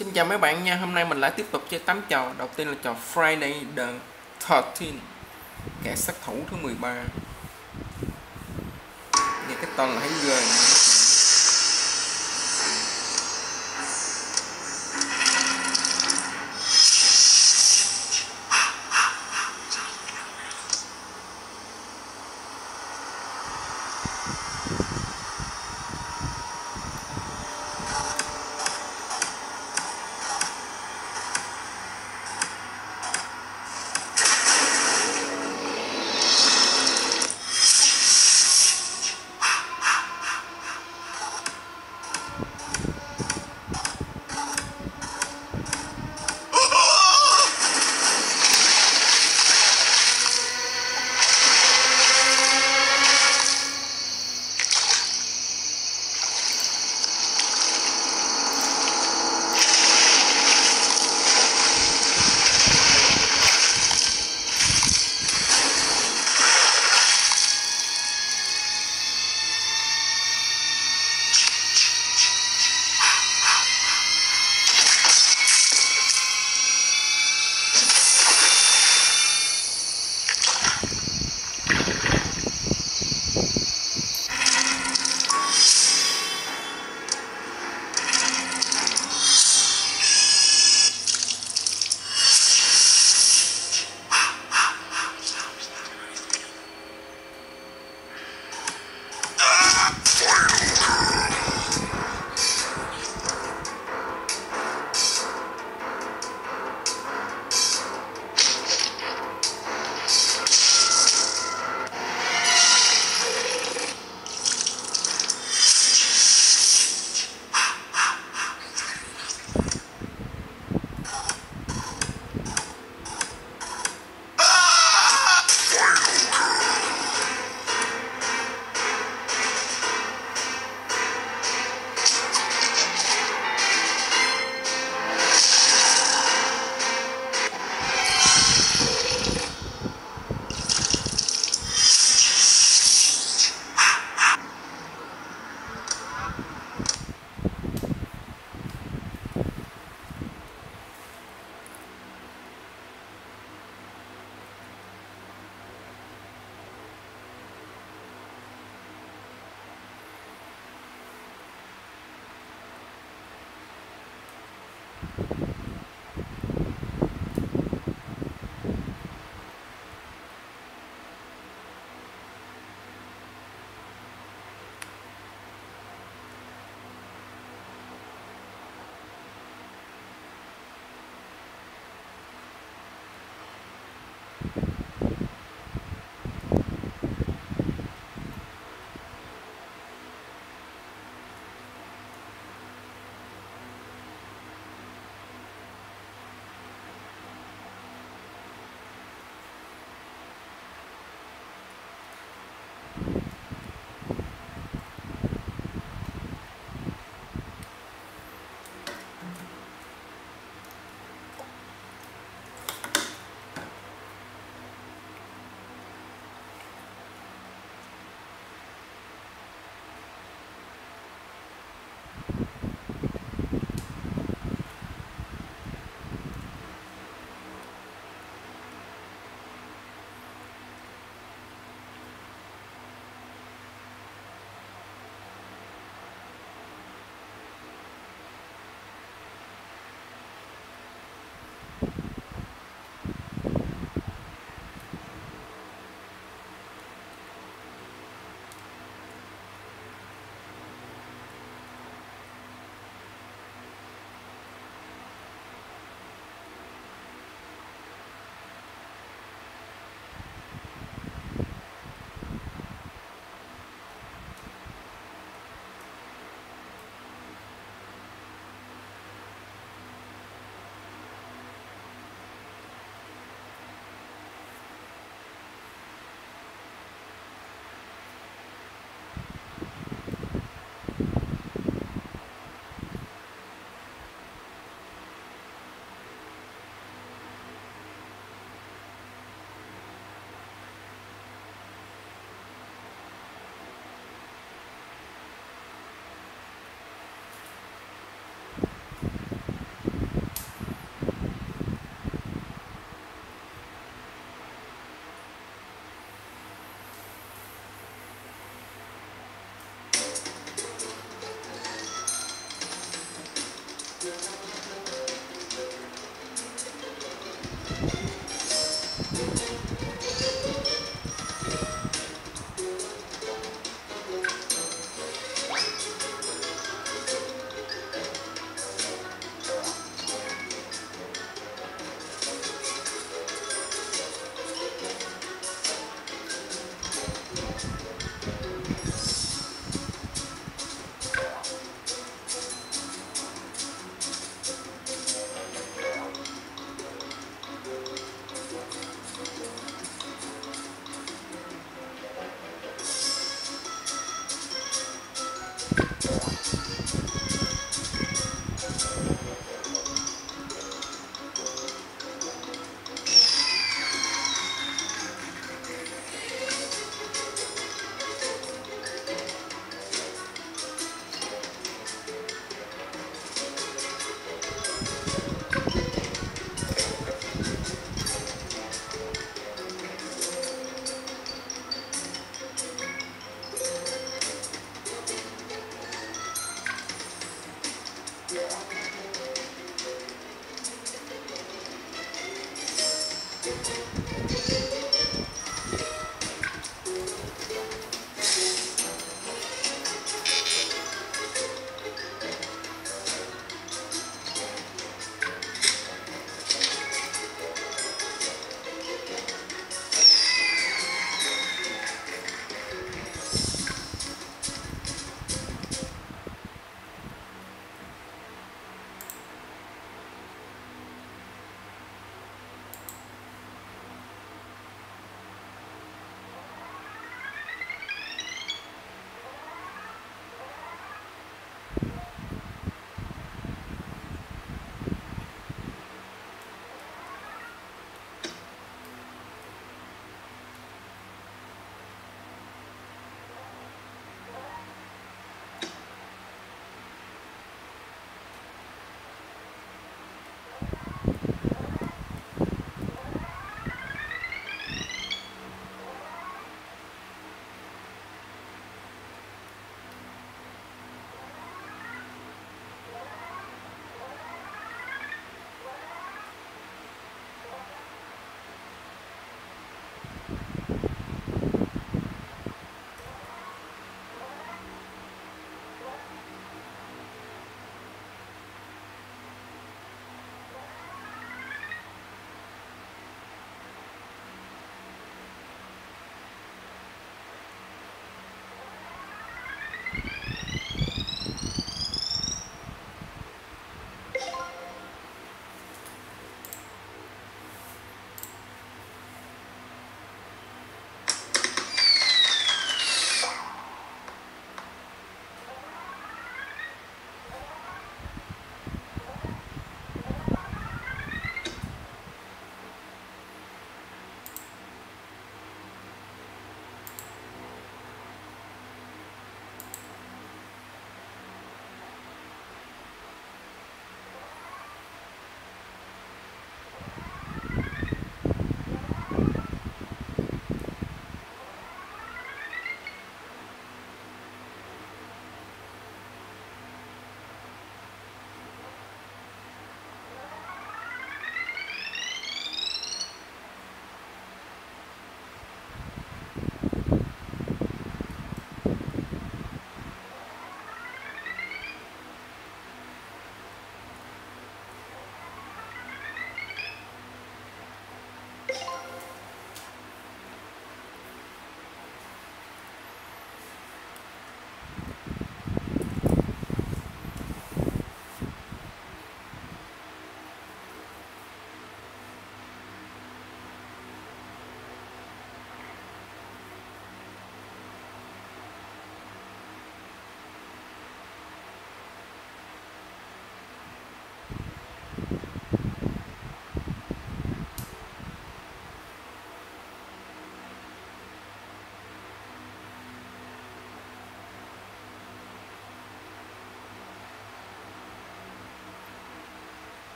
Xin chào mấy bạn nha, hôm nay mình lại tiếp tục chơi 8 trò. Đầu tiên là trò Friday the 13 Kẻ sát thủ thứ 13 Nghe cái tên là thấy ghê.